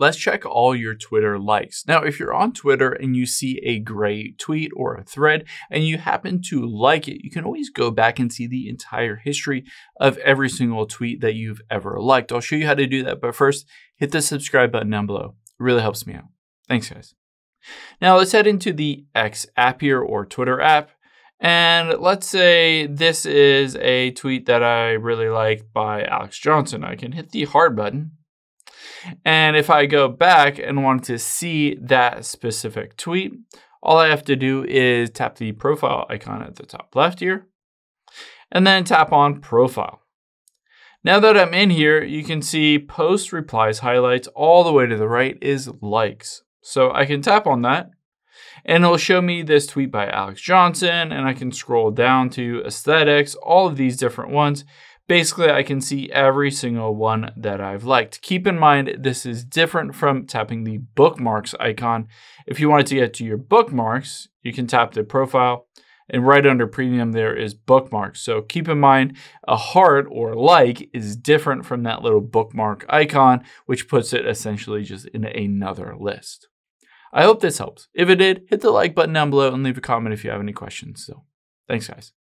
let's check all your Twitter likes. Now, if you're on Twitter and you see a great tweet or a thread and you happen to like it, you can always go back and see the entire history of every single tweet that you've ever liked. I'll show you how to do that, but first, hit the subscribe button down below. It really helps me out. Thanks, guys. Now, let's head into the X app here or Twitter app. And let's say this is a tweet that I really like by Alex Johnson. I can hit the heart button and if I go back and want to see that specific tweet, all I have to do is tap the profile icon at the top left here, and then tap on profile. Now that I'm in here, you can see post replies highlights all the way to the right is likes. So I can tap on that and it'll show me this tweet by Alex Johnson and I can scroll down to aesthetics, all of these different ones Basically, I can see every single one that I've liked. Keep in mind, this is different from tapping the bookmarks icon. If you wanted to get to your bookmarks, you can tap the profile and right under premium there is bookmarks. So keep in mind a heart or like is different from that little bookmark icon, which puts it essentially just in another list. I hope this helps. If it did, hit the like button down below and leave a comment if you have any questions. So thanks guys.